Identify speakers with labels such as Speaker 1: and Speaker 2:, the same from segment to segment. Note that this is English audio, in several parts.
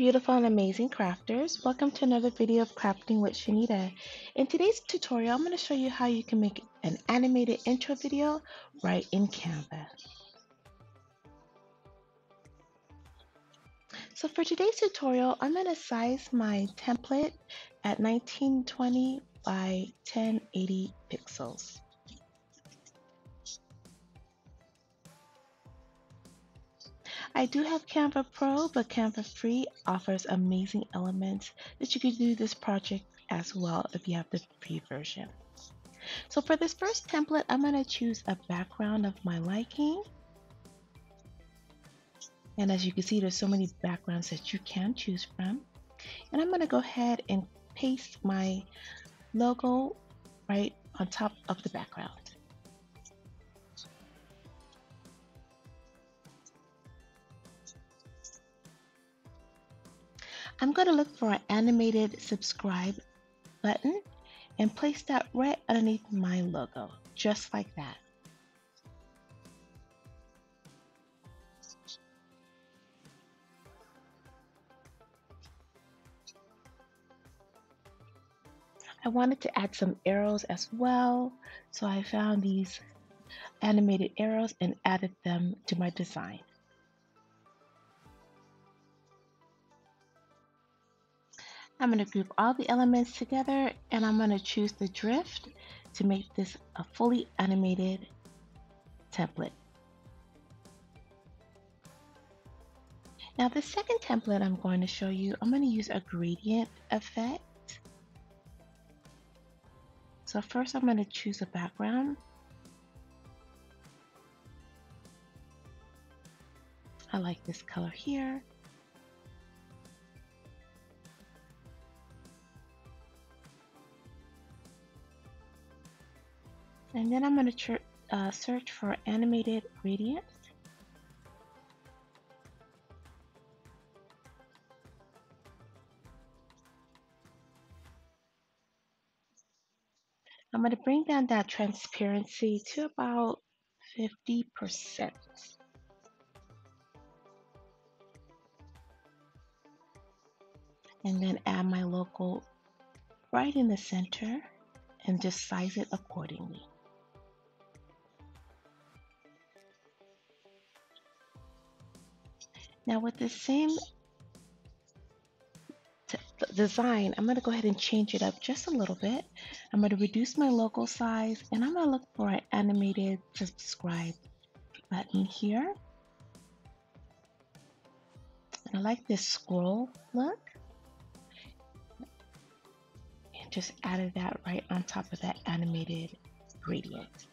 Speaker 1: beautiful and amazing crafters. Welcome to another video of Crafting with Shaneda. In today's tutorial, I'm going to show you how you can make an animated intro video right in Canva. So for today's tutorial, I'm going to size my template at 1920 by 1080 pixels. I do have Canva Pro, but Canva Free offers amazing elements that you can do this project as well if you have the free version. So for this first template, I'm going to choose a background of my liking. And as you can see, there's so many backgrounds that you can choose from. And I'm going to go ahead and paste my logo right on top of the background. I'm going to look for an animated subscribe button and place that right underneath my logo, just like that. I wanted to add some arrows as well, so I found these animated arrows and added them to my design. I'm going to group all the elements together and I'm going to choose the drift to make this a fully animated template. Now the second template I'm going to show you, I'm going to use a gradient effect. So first I'm going to choose a background. I like this color here. And then I'm going to uh, search for animated gradient. I'm going to bring down that transparency to about 50%. And then add my local right in the center and just size it accordingly. Now with the same design, I'm going to go ahead and change it up just a little bit. I'm going to reduce my logo size and I'm going to look for an animated subscribe button here. And I like this scroll look. And just added that right on top of that animated gradient.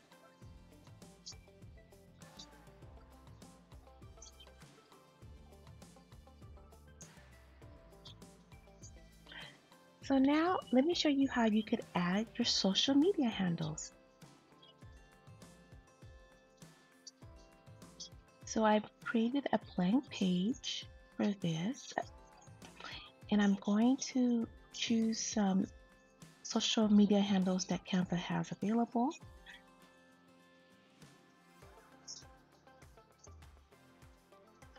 Speaker 1: So now let me show you how you could add your social media handles. So I've created a blank page for this and I'm going to choose some social media handles that Canva has available.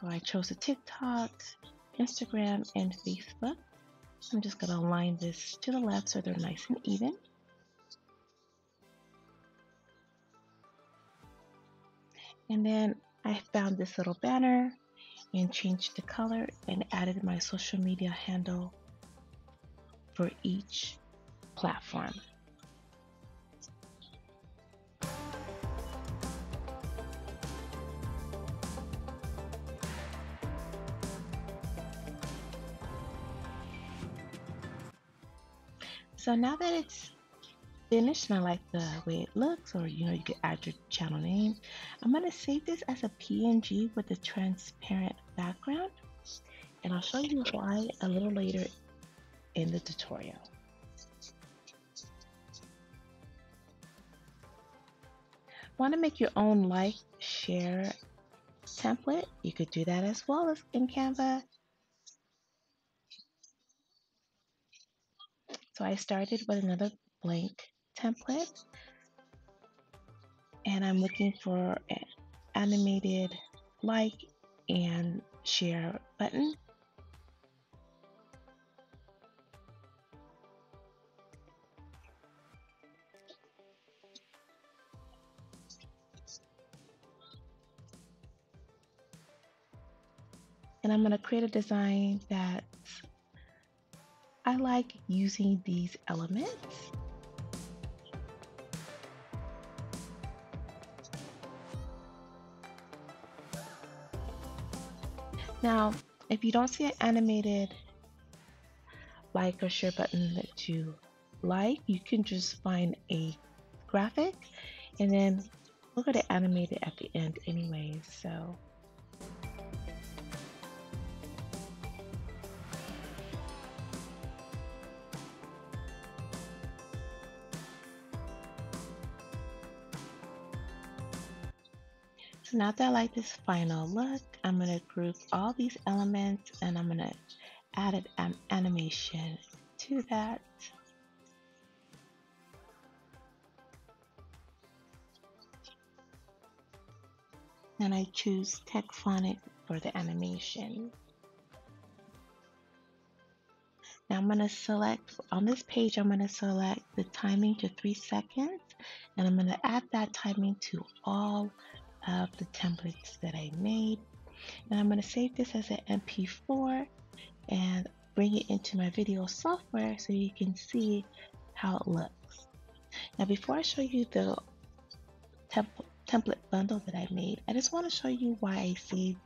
Speaker 1: So I chose the TikTok, Instagram, and Facebook. I'm just going to align this to the left so they're nice and even. And then I found this little banner and changed the color and added my social media handle for each platform. So now that it's finished and I like the way it looks, or you know, you could add your channel name, I'm going to save this as a PNG with a transparent background. And I'll show you why a little later in the tutorial. Want to make your own like, share template? You could do that as well as in Canva. So I started with another blank template and I'm looking for an animated like and share button. And I'm going to create a design that I like using these elements. Now, if you don't see an animated like or share button that you like, you can just find a graphic and then to animate it at the end anyways. So So now that I like this final look, I'm going to group all these elements and I'm going to add an animation to that. And I choose Tectonic for the animation. Now I'm going to select, on this page, I'm going to select the timing to 3 seconds. And I'm going to add that timing to all of the templates that I made. And I'm going to save this as an MP4 and bring it into my video software so you can see how it looks. Now before I show you the temp template bundle that I made, I just want to show you why I saved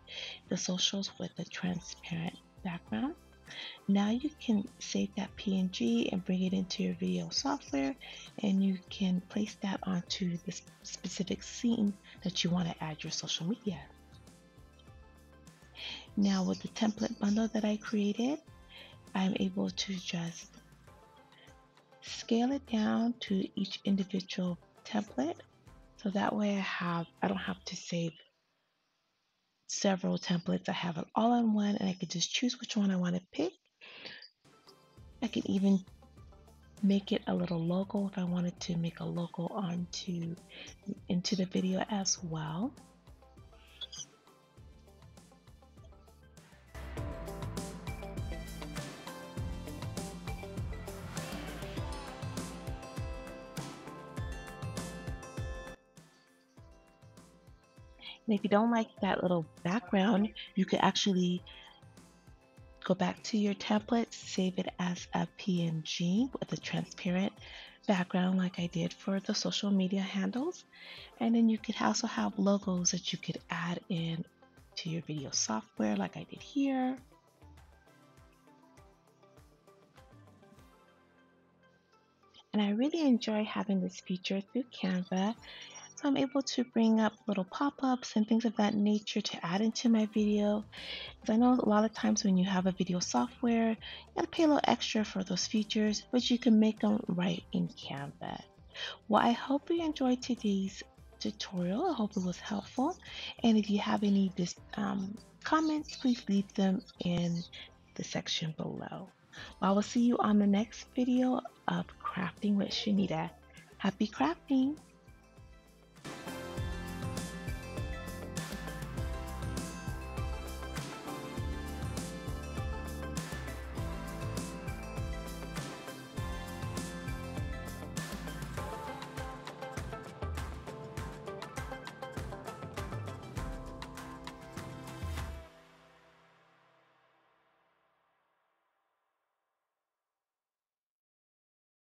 Speaker 1: the socials with a transparent background. Now you can save that PNG and bring it into your video software and you can place that onto the specific scene that you want to add your social media. Now with the template bundle that I created, I'm able to just scale it down to each individual template. So that way I have, I don't have to save several templates. I have it all in one and I can just choose which one I want to pick. I can even make it a little local if I wanted to make a logo onto into the video as well. And if you don't like that little background, you could actually go back to your template, save it as a PNG with a transparent background like I did for the social media handles. And then you could also have logos that you could add in to your video software like I did here. And I really enjoy having this feature through Canva so I'm able to bring up little pop-ups and things of that nature to add into my video. Because I know a lot of times when you have a video software, you gotta pay a little extra for those features, but you can make them right in Canva. Well, I hope you enjoyed today's tutorial. I hope it was helpful. And if you have any um, comments, please leave them in the section below. Well, I will see you on the next video of Crafting with Shaneda. Happy crafting!